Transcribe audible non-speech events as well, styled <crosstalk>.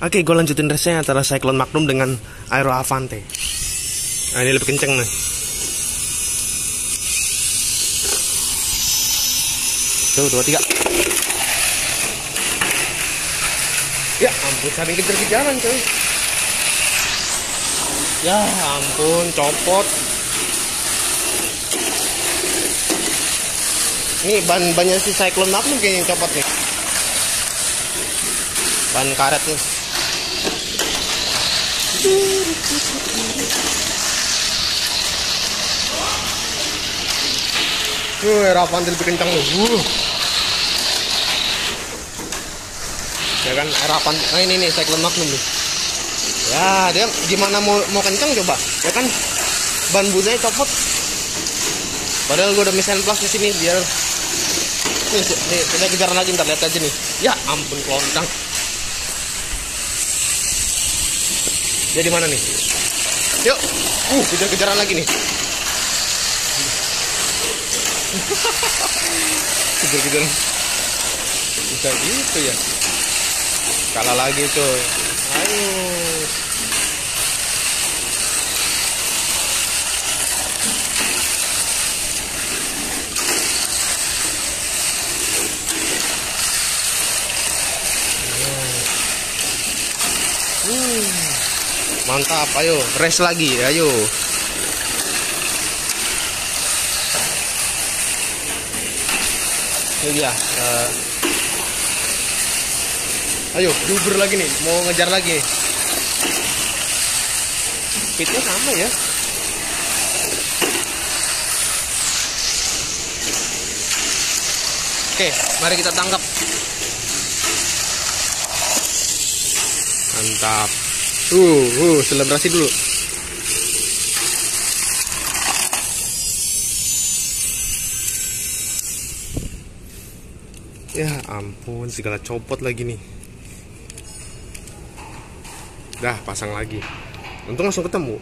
Oke, gue lanjutin resnya antara Cyclone Magnum dengan Aero Avante. Nah, ini lebih kenceng nih. Tuh, dua, tiga. Ya ampun, saling kejar-kejaran coy. Ya ampun, copot. Ini ban bannya si Cyclone Magnum kayaknya yang copot nih. Ban karet nih. Uh, rapan lebih kencang nih. Uh. Ya kan, harapan. Nah ini nih Cyclone Magnum nih. Ya, dia gimana mau mau kencang coba? Ya kan ban buzanya copot. Padahal gue udah misalnya plus di sini biar nih, nih kita kejar lagi ntar lihat aja nih. Ya ampun kelontang. Dia di mana nih? Yuk, uh kejar-kejaran lagi nih. <laughs> kejar-kejaran. Bisa gitu ya. Kalah lagi tuh. Ayo. Hmm. Mantap, ayo, race lagi, ayo. Ini dia. Uh, ayo, duber lagi nih, mau ngejar lagi. Speednya sama ya. Oke, mari kita tangkap. Mantap. Uh, uh, selebrasi dulu. Ya ampun, segala copot lagi nih. Dah, pasang lagi. Untung langsung ketemu.